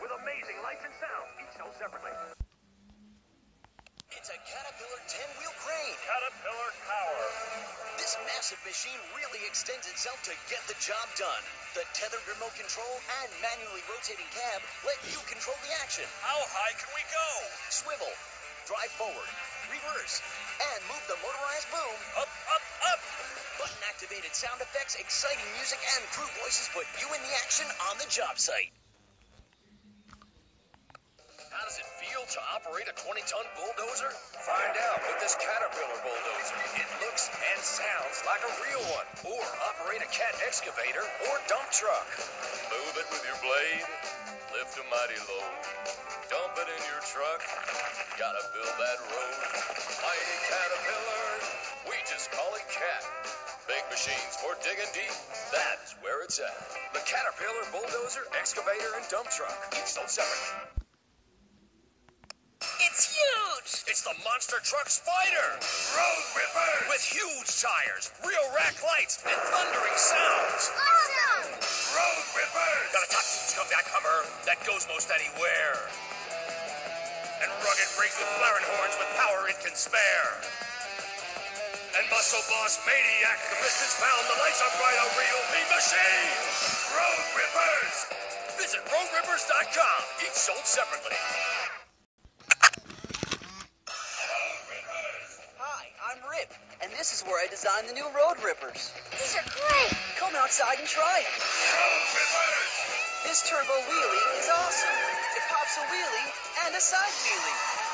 with amazing lights and sound, each sold separately. It's a Caterpillar 10-wheel crane. Caterpillar Power. This massive machine really extends itself to get the job done. The tethered remote control and manually rotating cab let you control the action. How high can we go? Swivel, drive forward, reverse, and move the motorized boom. Up, up, up. Button-activated sound effects, exciting music, and crew voices put you in the action on the job site. How does it feel to operate a 20-ton bulldozer? Find out with this Caterpillar bulldozer. It looks and sounds like a real one. Or operate a cat excavator or dump truck. Move it with your blade. Lift a mighty load. Dump it in your truck. Gotta build that road. Mighty Caterpillar. We just call it Cat. Big machines for digging deep. That's where it's at. The Caterpillar bulldozer, excavator, and dump truck. Each sold separately. It's huge! It's the monster truck Spider! Road Rippers! With huge tires, real rack lights, and thundering sounds! Awesome! Road Rippers! Got a top scumbag Hummer that goes most anywhere. And rugged rigs with blaring horns with power it can spare. And Muscle Boss Maniac, the pistons pound, the lights are bright, a real mean machine! Road Rippers. Visit roadrippers.com, each sold separately. Hi, I'm Rip, and this is where I designed the new Road Rippers. These are great! Come outside and try them. Road Rippers! This turbo wheelie is awesome. It pops a wheelie and a side wheelie.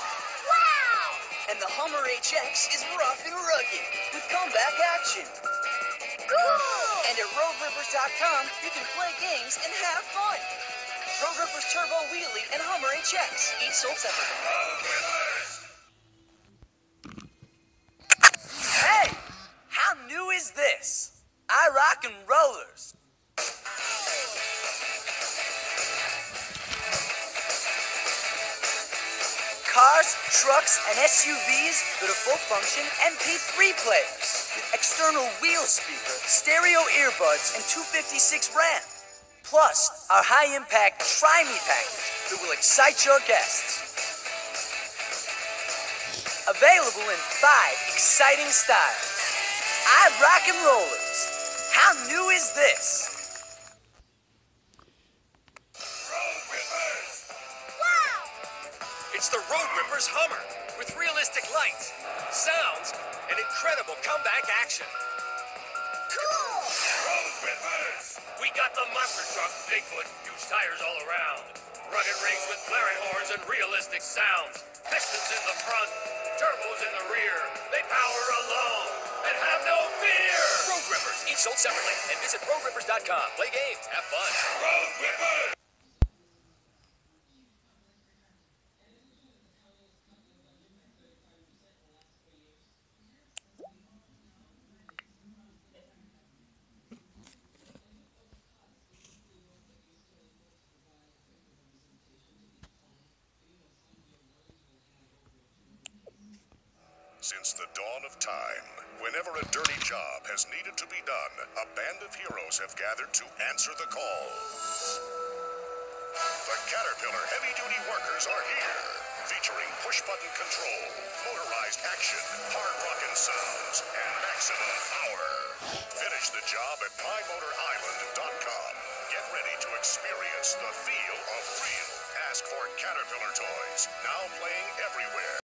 And the Hummer HX is rough and rugged with comeback action. Cool! And at RoadRippers.com, you can play games and have fun. Road Rippers Turbo Wheelie and Hummer HX, each sold separately. Hey, how new is this? I rock and rollers. Cars, trucks, and SUVs that are full function MP3 players external wheel speaker, stereo earbuds, and 256 RAM. Plus, our high impact Try Me package that will excite your guests. Available in five exciting styles. I rock and rollers. How new is this? It's the Road Ripper's Hummer with realistic lights, sounds, and incredible comeback action. Cool! Road Rippers! We got the monster truck, Bigfoot, huge tires all around, rugged rigs with blaring horns and realistic sounds, pistons in the front, turbos in the rear. They power alone and have no fear. Road Rippers, each sold separately, and visit roadrippers.com. Play games, have fun. Road Rippers! Since the dawn of time, whenever a dirty job has needed to be done, a band of heroes have gathered to answer the call. The Caterpillar Heavy Duty Workers are here, featuring push button control, motorized action, hard rockin' sounds, and maximum power. Finish the job at MyMotorIsland.com. Get ready to experience the feel of real. Ask for Caterpillar toys, now playing everywhere.